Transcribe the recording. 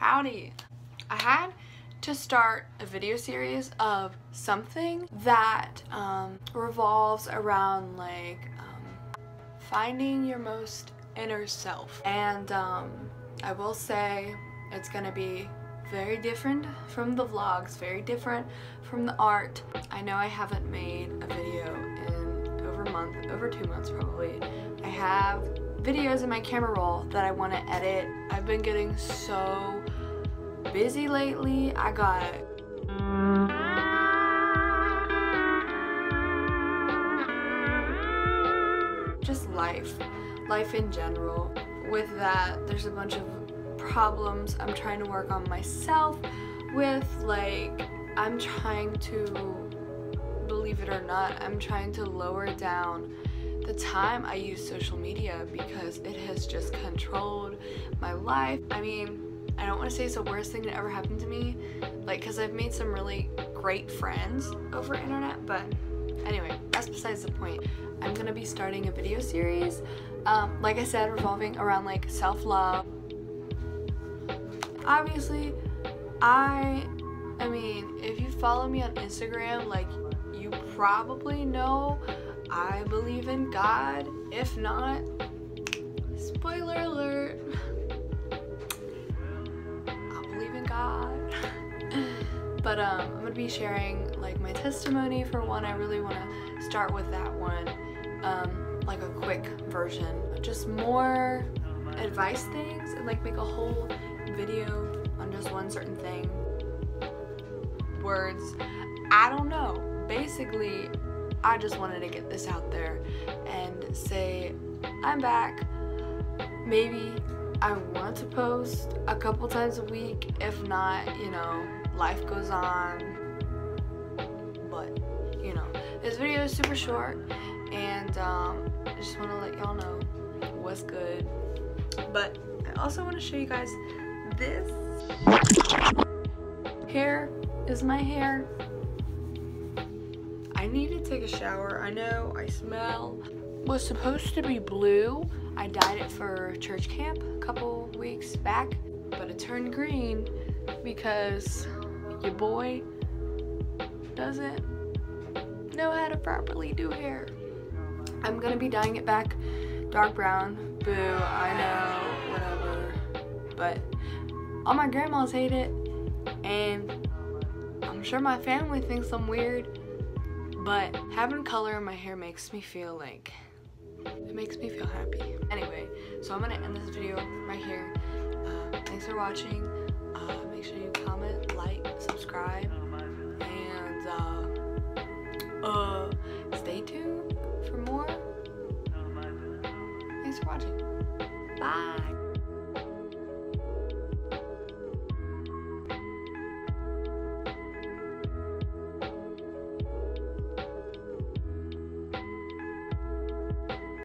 Howdy! I had to start a video series of something that um, revolves around like um, finding your most inner self. And um, I will say it's gonna be very different from the vlogs, very different from the art. I know I haven't made a video in over a month, over two months probably. I have videos in my camera roll that I want to edit. I've been getting so busy lately. I got just life, life in general. With that, there's a bunch of problems I'm trying to work on myself with like I'm trying to believe it or not I'm trying to lower down the time I use social media because it has just controlled my life. I mean, I don't want to say it's the worst thing that ever happened to me, like, because I've made some really great friends over internet, but anyway, that's besides the point. I'm gonna be starting a video series, um, like I said, revolving around like self-love. Obviously, I, I mean, if you follow me on Instagram, like, you probably know I believe in God. If not, spoiler alert, but um, I'm gonna be sharing like my testimony for one. I really want to start with that one, um, like a quick version, just more advice things, and like make a whole video on just one certain thing. Words, I don't know. Basically, I just wanted to get this out there and say I'm back. Maybe I want to post a couple times a week. If not, you know, life goes on. But, you know, this video is super short and um, I just want to let y'all know what's good. But I also want to show you guys this. Hair is my hair. I need to take a shower. I know I smell. Was supposed to be blue. I dyed it for church camp a couple weeks back, but it turned green because your boy doesn't know how to properly do hair. I'm gonna be dyeing it back dark brown. Boo, I know, whatever. But all my grandmas hate it, and I'm sure my family thinks I'm weird. But having color in my hair makes me feel like, it makes me feel happy. Anyway, so I'm gonna end this video right here. Uh, thanks for watching. Uh, make sure you comment, like, subscribe, and